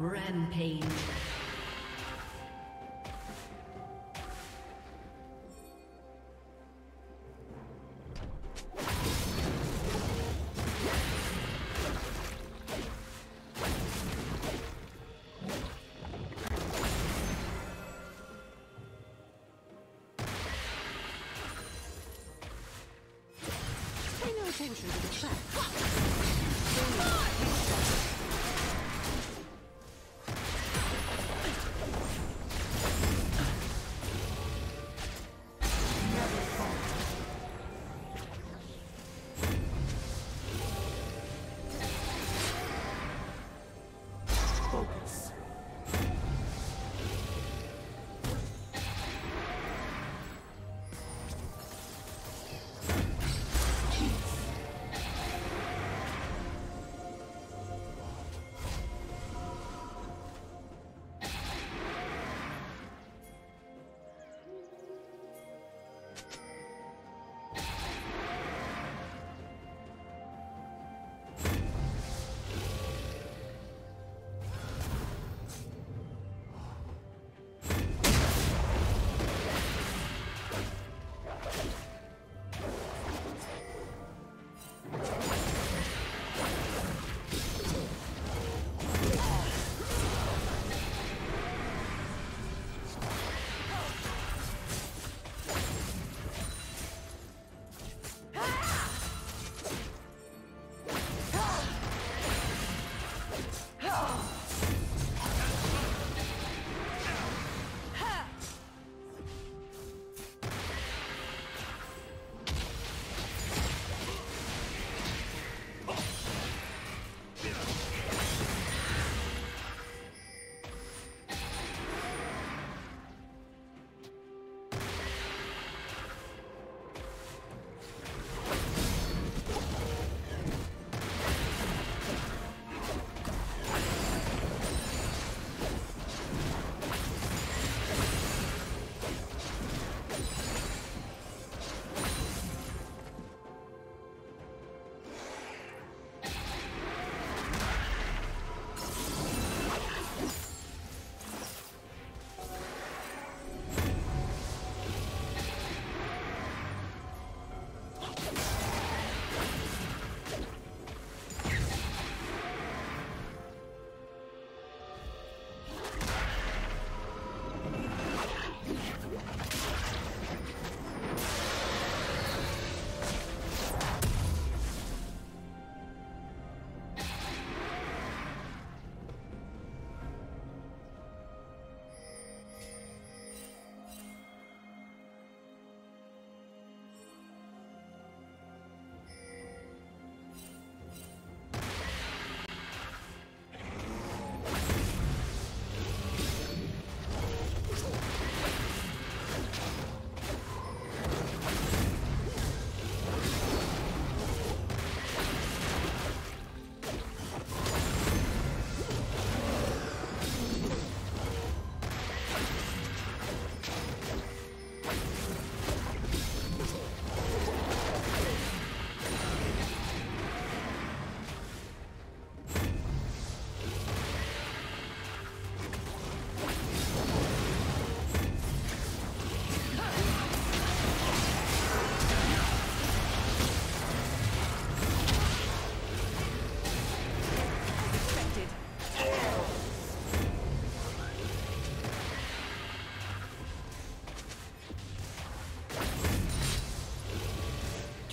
Rampage.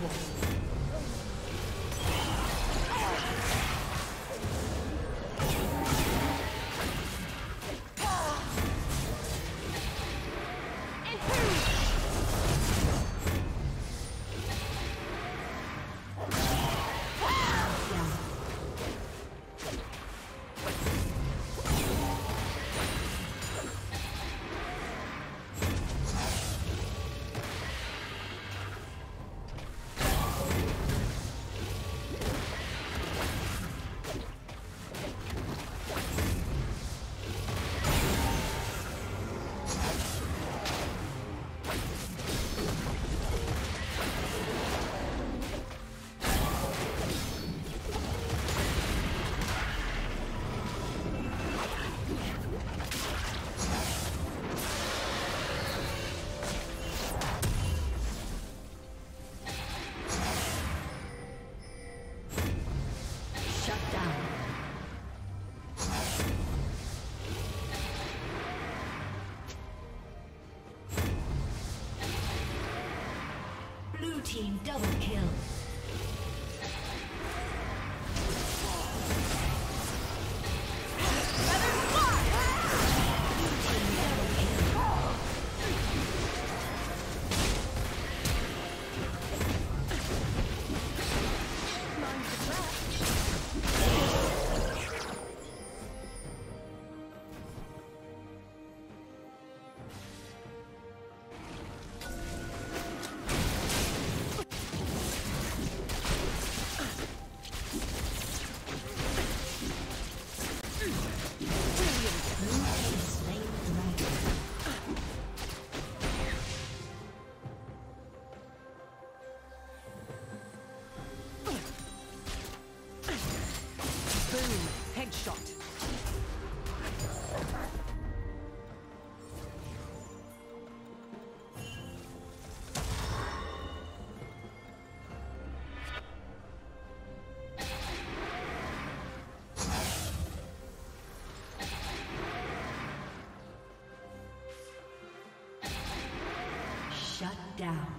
Yes. Double kill. Down.